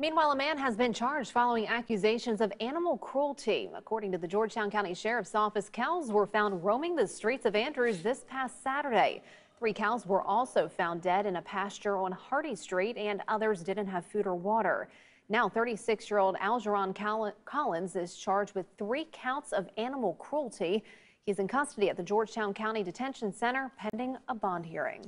Meanwhile, a man has been charged following accusations of animal cruelty. According to the Georgetown County Sheriff's Office, cows were found roaming the streets of Andrews this past Saturday. Three cows were also found dead in a pasture on Hardy Street, and others didn't have food or water. Now, 36-year-old Algeron Collins is charged with three counts of animal cruelty. He's in custody at the Georgetown County Detention Center pending a bond hearing.